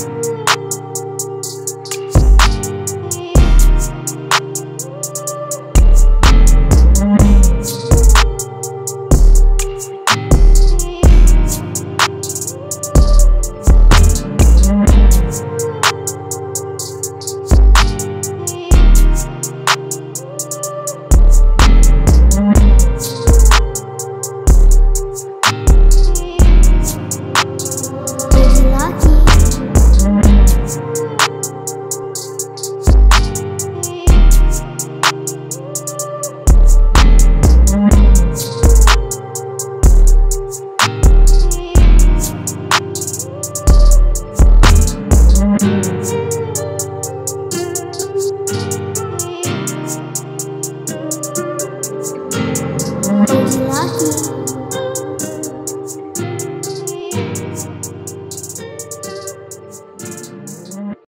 you